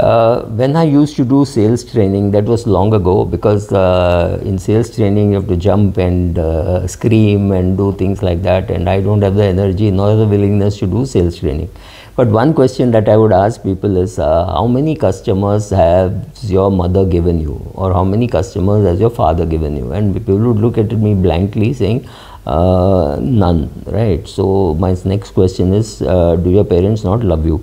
Uh, when I used to do sales training, that was long ago because uh, in sales training you have to jump and uh, scream and do things like that, and I don't have the energy nor the willingness to do sales training. But one question that I would ask people is uh, how many customers has your mother given you, or how many customers has your father given you? And people would look at me blankly saying, uh, none, right? So, my next question is uh, Do your parents not love you?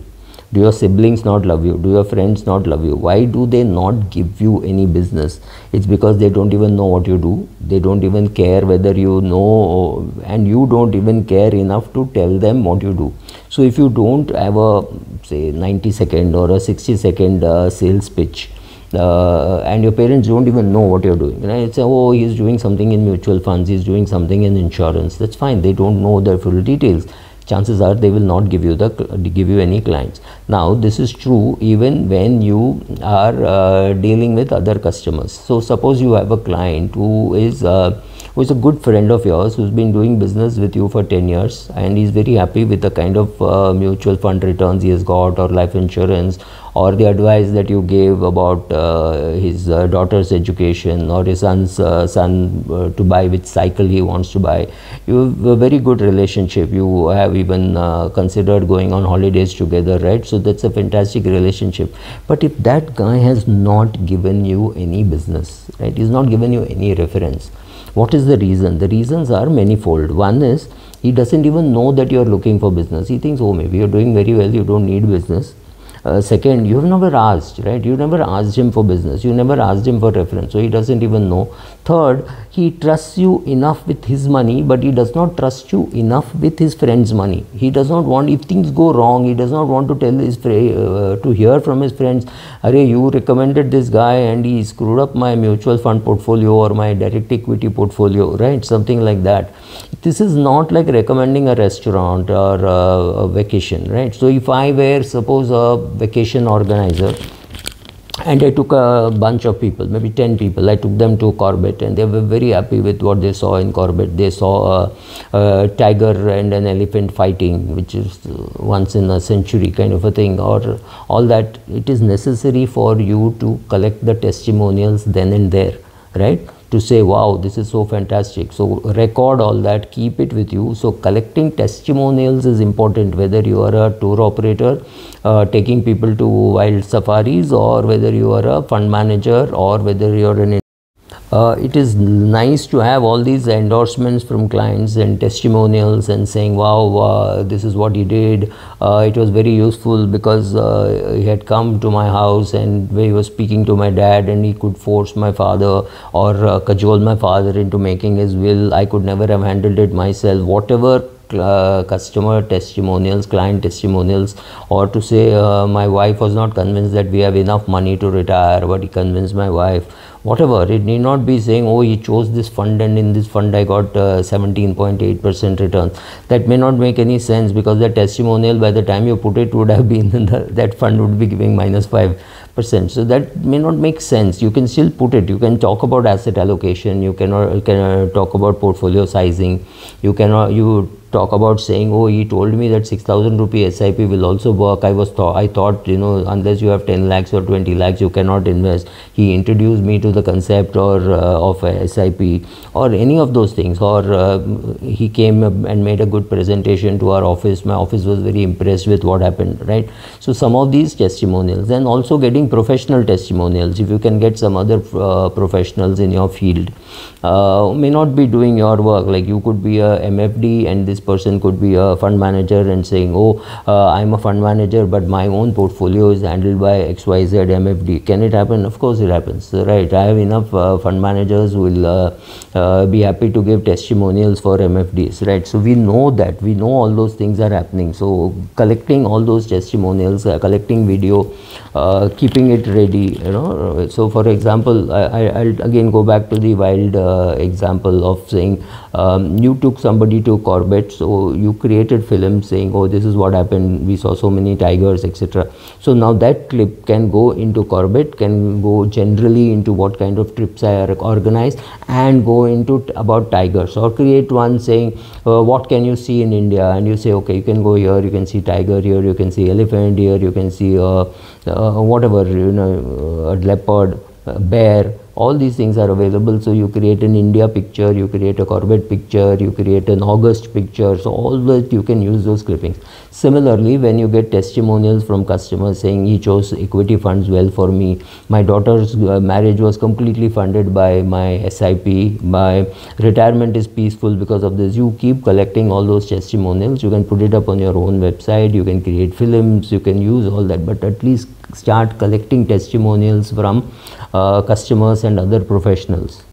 Do your siblings not love you do your friends not love you why do they not give you any business it's because they don't even know what you do they don't even care whether you know and you don't even care enough to tell them what you do so if you don't have a say 90 second or a 60 second uh, sales pitch uh, and your parents don't even know what you're doing. Right? It's oh, he's doing something in mutual funds, he's doing something in insurance. That's fine. They don't know the full details chances are they will not give you the give you any clients. Now this is true even when you are uh, dealing with other customers. So suppose you have a client who is uh, who is a good friend of yours who's been doing business with you for 10 years and he's very happy with the kind of uh, mutual fund returns he has got or life insurance or the advice that you gave about uh, his uh, daughter's education or his son's uh, son uh, to buy which cycle he wants to buy you have a very good relationship. You have even uh, considered going on holidays together right? So that's a fantastic relationship. But if that guy has not given you any business right? He's not given you any reference what is the reason? The reasons are manifold. One is he doesn't even know that you are looking for business. He thinks oh maybe you're doing very well. You don't need business uh, second, you have never asked, right? You never asked him for business. You never asked him for reference. So he doesn't even know. Third, he trusts you enough with his money, but he does not trust you enough with his friend's money. He does not want, if things go wrong, he does not want to tell his uh, to hear from his friends, Are you recommended this guy and he screwed up my mutual fund portfolio or my direct equity portfolio, right? Something like that. This is not like recommending a restaurant or a, a vacation, right? So if I were, suppose, a vacation organizer and I took a bunch of people, maybe 10 people. I took them to Corbett and they were very happy with what they saw in Corbett. They saw a, a tiger and an elephant fighting, which is once in a century kind of a thing, or all that. It is necessary for you to collect the testimonials then and there, right? To say wow this is so fantastic. So record all that keep it with you. So collecting testimonials is important whether you are a tour operator uh, taking people to wild safaris or whether you are a fund manager or whether you are an uh, it is nice to have all these endorsements from clients and testimonials and saying wow uh, this is what he did. Uh, it was very useful because uh, he had come to my house and he was speaking to my dad and he could force my father or uh, cajole my father into making his will. I could never have handled it myself. Whatever uh, customer testimonials, client testimonials, or to say uh, my wife was not convinced that we have enough money to retire, but he convinced my wife. Whatever it need not be saying oh he chose this fund and in this fund i got 17.8 uh, percent return. That may not make any sense because the testimonial by the time you put it would have been the, that fund would be giving minus 5 percent. So that may not make sense. You can still put it. You can talk about asset allocation. You cannot you can uh, talk about portfolio sizing. You cannot you talk about saying oh he told me that 6000 rupee sip will also work. I was thought i thought you know unless you have 10 lakhs or 20 lakhs you cannot invest. He introduced me to the concept or uh, of sip or any of those things or uh, he came and made a good presentation to our office. My office was very impressed with what happened right? So some of these testimonials and also getting professional testimonials. If you can get some other uh, professionals in your field uh, may not be doing your work. Like you could be a mfd and this this person could be a fund manager and saying oh uh, i'm a fund manager but my own portfolio is handled by xyz mfd can it happen? Of course it happens right? I have enough uh, fund managers who will uh, uh, be happy to give testimonials for mfds right? So we know that. We know all those things are happening. So collecting all those testimonials uh, collecting video keeping it ready you know? So for example I, will again go back to the wild example of saying um, you took somebody to Corbett so you created film saying oh this is what happened. We saw so many tigers etc so now that clip can go into corbett can go generally into what kind of trips I organize and go into about tigers. Or create one saying uh, what can you see in India? And you say okay you can go here you can see tiger here you can see elephant here you can see uh, uh, whatever you know a leopard a bear all these things are available. So you create an india picture you create a corbett picture you create an august picture. So all that you can use those clippings. Similarly, when you get testimonials from customers saying he chose equity funds well for me, my daughter's uh, marriage was completely funded by my SIP, my retirement is peaceful because of this. You keep collecting all those testimonials. You can put it up on your own website, you can create films, you can use all that, but at least start collecting testimonials from uh, customers and other professionals.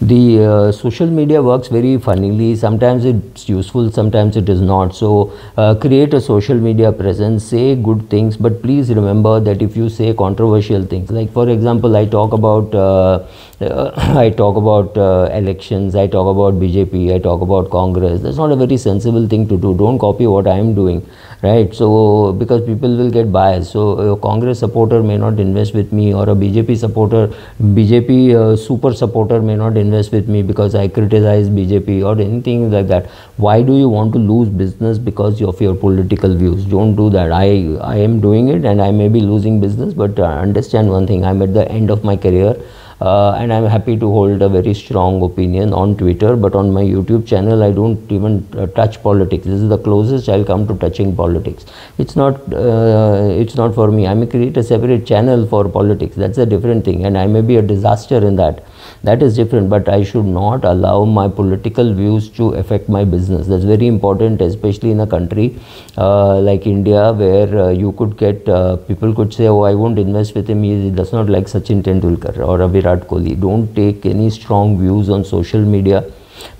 The uh, social media works very funnily. Sometimes it's useful sometimes it is not. So uh, create a social media presence say good things but please remember that if you say controversial things like for example i talk about uh, i talk about uh, elections i talk about bjp i talk about congress. That's not a very sensible thing to do. Don't copy what i am doing right? So because people will get biased. So a congress supporter may not invest with me or a bjp supporter bjp uh, super supporter may not invest with me because i criticize bjp or anything like that. Why do you want to lose business because of your political views? Don't do that. I i am doing it and i may be losing business but uh, understand one thing. I'm at the end of my career uh, and I'm happy to hold a very strong opinion on Twitter. But on my YouTube channel, I don't even uh, touch politics. This is the closest I'll come to touching politics. It's not uh, it's not for me. I may create a separate channel for politics. That's a different thing, and I may be a disaster in that that is different but i should not allow my political views to affect my business. That's very important especially in a country uh, like india where uh, you could get uh, people could say oh i won't invest with him. He does not like sachin tendulkar or virat kohli. Don't take any strong views on social media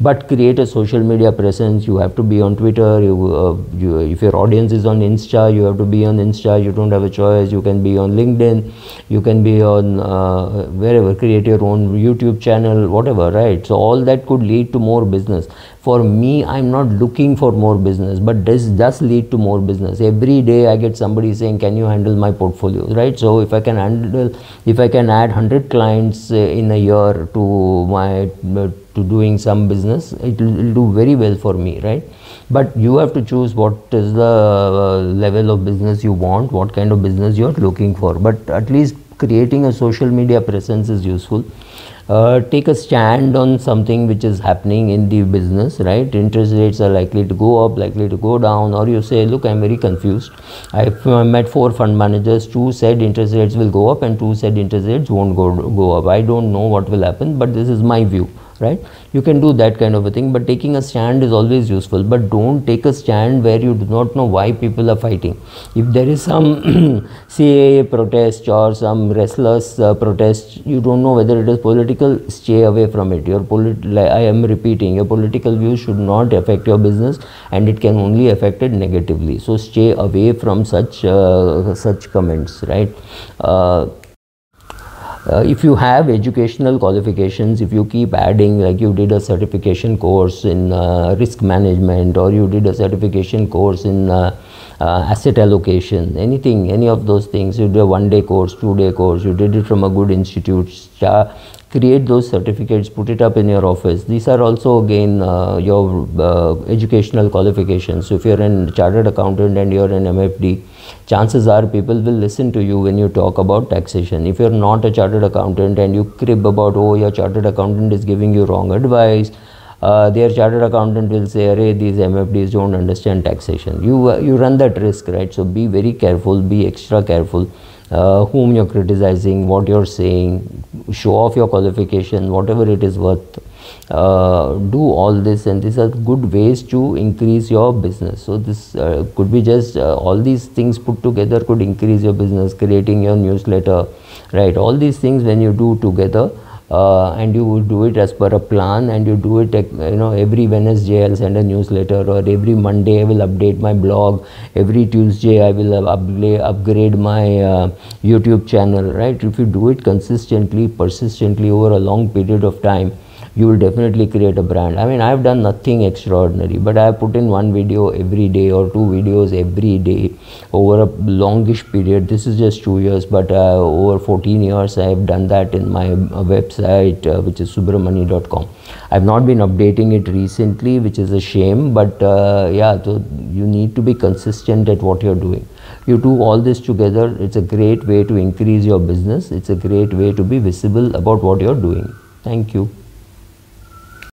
but create a social media presence. You have to be on twitter. You, uh, you, if your audience is on insta you have to be on insta. You don't have a choice. You can be on linkedin. You can be on uh, wherever. Create your own youtube channel whatever right? So all that could lead to more business for me i'm not looking for more business but this does lead to more business. Every day i get somebody saying can you handle my portfolio? Right? So if i can handle if i can add 100 clients uh, in a year to my uh, to doing some business it will do very well for me right? But you have to choose what is the uh, level of business you want what kind of business you are looking for. But at least creating a social media presence is useful uh, take a stand on something which is happening in the business right? Interest rates are likely to go up likely to go down or you say look i'm very confused. I've met four fund managers. Two said interest rates will go up and two said interest rates won't go, go up. I don't know what will happen but this is my view right? You can do that kind of a thing but taking a stand is always useful. But don't take a stand where you do not know why people are fighting. If there is some CAA protest or some restless uh, protest you don't know whether it is political stay away from it. Your polit I am repeating your political views should not affect your business and it can only affect it negatively. So stay away from such uh, such comments right? Uh, uh, if you have educational qualifications if you keep adding like you did a certification course in uh, risk management or you did a certification course in uh, uh asset allocation anything any of those things. You did a one day course two day course you did it from a good institute create those certificates put it up in your office. These are also again uh, your uh, educational qualifications. So if you're a chartered accountant and you're an mfd chances are people will listen to you when you talk about taxation. If you're not a chartered accountant and you crib about, oh, your chartered accountant is giving you wrong advice, uh, their chartered accountant will say, Array, these MFDs don't understand taxation. You, uh, you run that risk, right? So be very careful, be extra careful. Uh, whom you're criticizing, what you're saying, show off your qualification, whatever it is worth uh, do all this and these are good ways to increase your business so this uh, could be just uh, all these things put together could increase your business creating your newsletter right all these things when you do together uh, and you would do it as per a plan and you do it you know every wednesday i'll send a newsletter or every monday i will update my blog every tuesday i will upgrade my uh, youtube channel right? If you do it consistently persistently over a long period of time you will definitely create a brand. I mean, I've done nothing extraordinary, but I put in one video every day or two videos every day over a longish period. This is just two years, but uh, over 14 years, I have done that in my uh, website, uh, which is subramoney.com. I've not been updating it recently, which is a shame, but uh, yeah, so you need to be consistent at what you're doing. You do all this together, it's a great way to increase your business, it's a great way to be visible about what you're doing. Thank you.